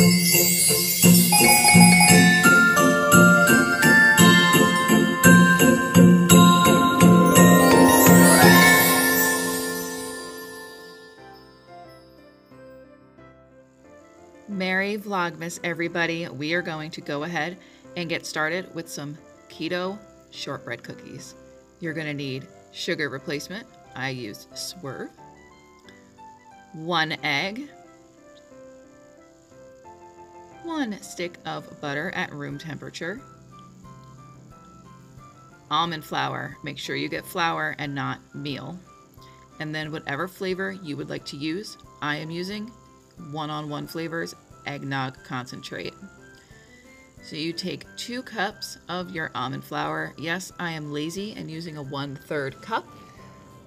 Merry Vlogmas, everybody. We are going to go ahead and get started with some keto shortbread cookies. You're going to need sugar replacement. I use Swerve. One egg. One stick of butter at room temperature. Almond flour. Make sure you get flour and not meal. And then whatever flavor you would like to use. I am using one-on-one flavors eggnog concentrate. So you take two cups of your almond flour. Yes, I am lazy and using a one-third cup,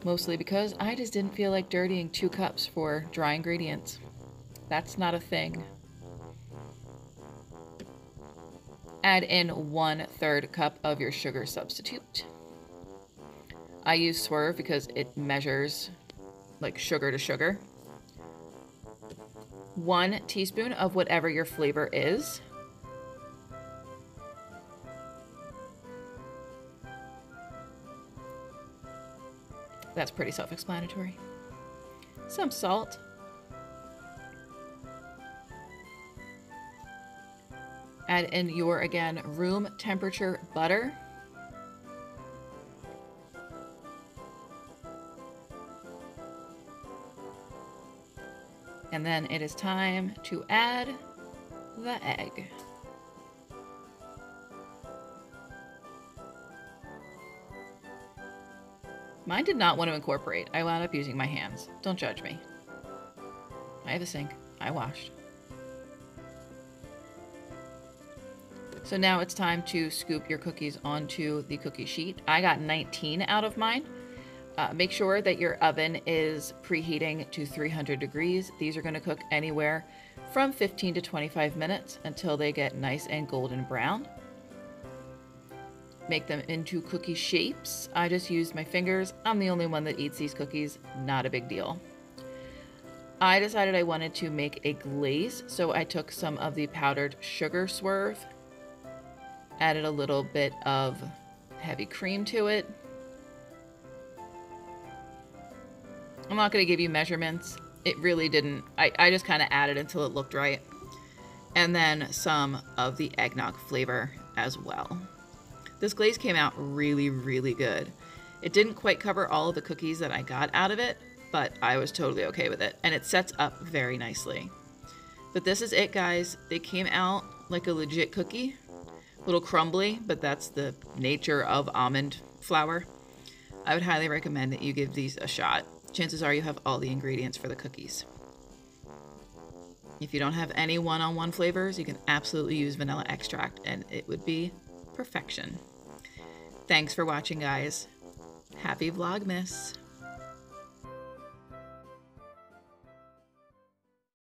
mostly because I just didn't feel like dirtying two cups for dry ingredients. That's not a thing. Add in one-third cup of your sugar substitute. I use Swerve because it measures like sugar to sugar one teaspoon of whatever your flavor is. That's pretty self-explanatory. Some salt. Add in your, again, room temperature butter. And then it is time to add the egg. Mine did not want to incorporate. I wound up using my hands. Don't judge me. I have a sink. I washed. So now it's time to scoop your cookies onto the cookie sheet. I got 19 out of mine. Uh, make sure that your oven is preheating to 300 degrees. These are going to cook anywhere from 15 to 25 minutes until they get nice and golden brown. Make them into cookie shapes. I just used my fingers. I'm the only one that eats these cookies. Not a big deal. I decided I wanted to make a glaze, so I took some of the powdered sugar swerve, added a little bit of heavy cream to it, I'm not going to give you measurements. It really didn't. I, I just kind of added until it looked right. And then some of the eggnog flavor as well. This glaze came out really, really good. It didn't quite cover all of the cookies that I got out of it, but I was totally okay with it. And it sets up very nicely. But this is it, guys. They came out like a legit cookie. Little crumbly, but that's the nature of almond flour. I would highly recommend that you give these a shot chances are you have all the ingredients for the cookies. If you don't have any one-on-one -on -one flavors, you can absolutely use vanilla extract and it would be perfection. Thanks for watching, guys. Happy Vlogmas!